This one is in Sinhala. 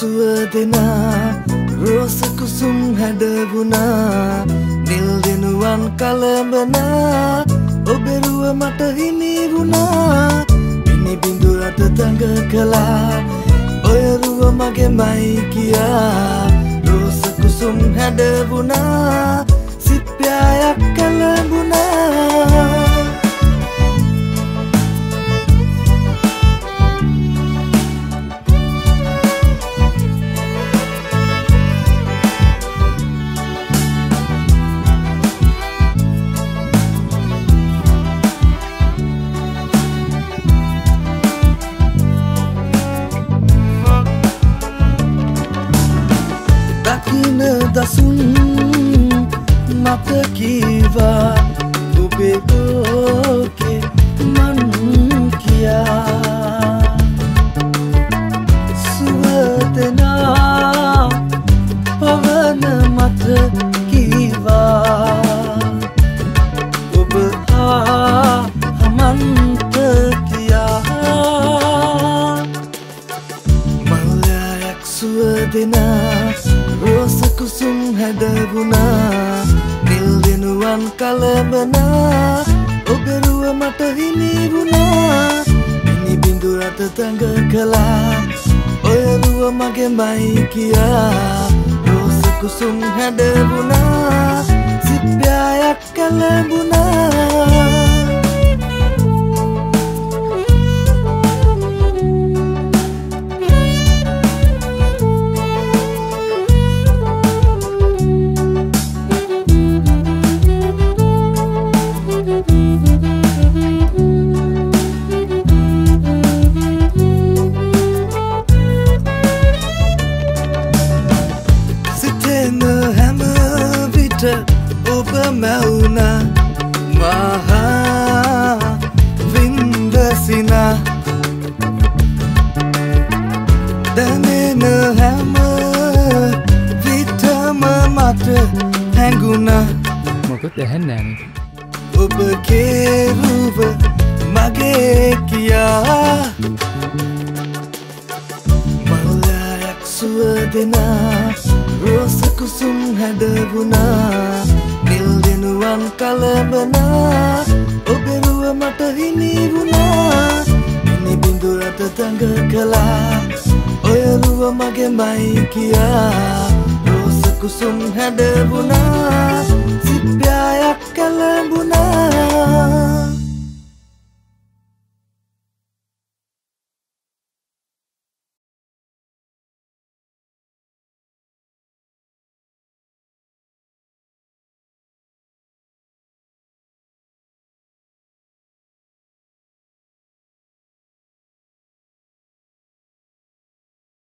දෙනා රෝස කුසුම් හැඩවුණා නිල් දෙනුවන් කළඹනා ඔබෙරුව මට හිමි වුණා මිනි බිඳුරට තඟ කළා ඔයරුව මගේ මයි කියා රෝස කුසුම් හැඩවුණා සිප්පයායක් දකින දසුන් මත කීවා. ඔබේ ඕකේ මන් කියා. සුවදනා පවන මත කීවා. ඔබ හා හමන්ත කියා. මල්ලයක් සුවදනා රෝස කුසුම් හැඩවුණා නිල් දෙනුවන් කළඹනා ඔබෙරුව මට හිමි වුණා මිනි බිඳුරට තඟ කළා. ඔයරුව මගේ මයි කියා. රෝස කුසුම් හැඩවුණා සිප්පයායක් කළඹුණා ඔබ මැවුණ මහා වින්දසිනා. දැනෙන හැම විටම මට හැඟුණ. මොකත් ඇහැන්නෑන ඔබ කේරුව මගේ කියා. මල්ලයක් සුවදෙනා රෝස කුසුම් හැඩවුණා කළඹනා ඔබෙරුව මට හිමි වුණා මිනි බිඳුරට තඟ කළා. ඔයරුව මගේ මයි කියා. රෝස කුසුම් හැඩවුණා සිප්පයායක්